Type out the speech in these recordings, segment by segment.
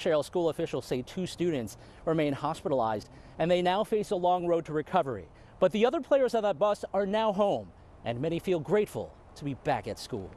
Cheryl, school officials say two students remain hospitalized and they now face a long road to recovery. But the other players on that bus are now home and many feel grateful to be back at school.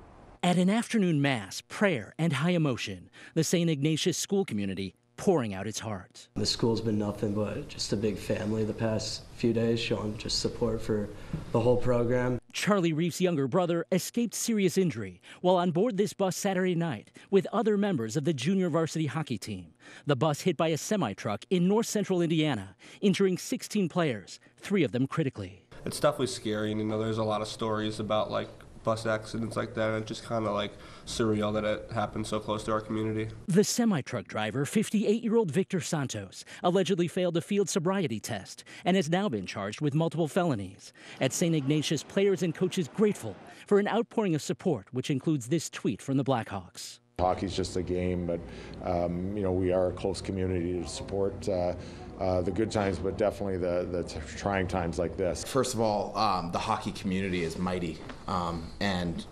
At an afternoon mass, prayer, and high emotion, the St. Ignatius school community pouring out its heart. The school's been nothing but just a big family the past few days, showing just support for the whole program. Charlie Reef's younger brother escaped serious injury while on board this bus Saturday night with other members of the junior varsity hockey team. The bus hit by a semi truck in north central Indiana, injuring 16 players, three of them critically. It's definitely scary, and you know, there's a lot of stories about like bus accidents like that, and just kind of like surreal that it happened so close to our community. The semi truck driver, 58 year old Victor Santos, allegedly failed a field sobriety test and has now been charged with multiple felonies. At St. Ignatius, players and coaches grateful for an outpouring of support, which includes this tweet from the Blackhawks. Hockey's just a game, but um, you know we are a close community to support uh, uh, the good times, but definitely the, the trying times like this. First of all, um, the hockey community is mighty, um, and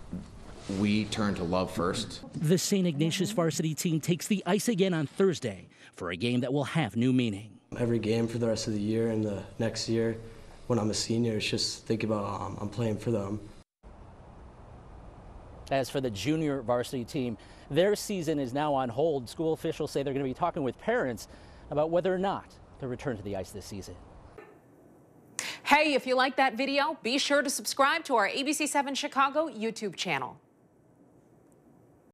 we turn to love first. The St. Ignatius varsity team takes the ice again on Thursday for a game that will have new meaning. Every game for the rest of the year and the next year, when I'm a senior, it's just think about um, I'm playing for them. As for the junior varsity team, their season is now on hold. School officials say they're going to be talking with parents about whether or not to return to the ice this season. Hey, if you like that video, be sure to subscribe to our ABC7 Chicago YouTube channel.